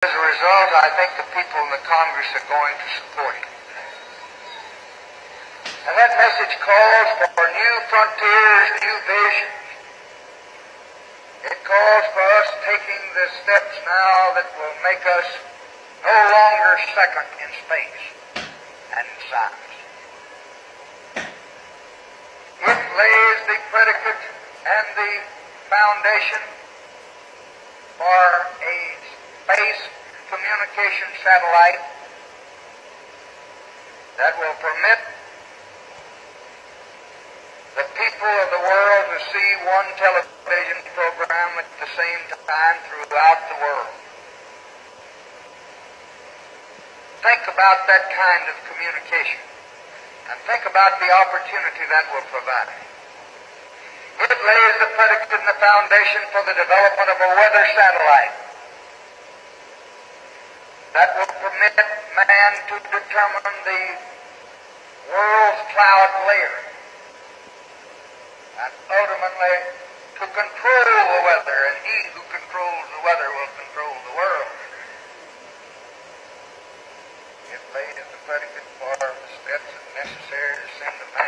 As a result, I think the people in the Congress are going to support it. And that message calls for new frontiers, new visions. It calls for us taking the steps now that will make us no longer second in space and in science. It lays the predicate and the foundation for a communication satellite that will permit the people of the world to see one television program at the same time throughout the world. Think about that kind of communication and think about the opportunity that will provide. It lays the predicate and the foundation for the development of a weather satellite that will permit man to determine the world's cloud layer and ultimately to control the weather, and he who controls the weather will control the world. It lays the predicate for the steps necessary to send the.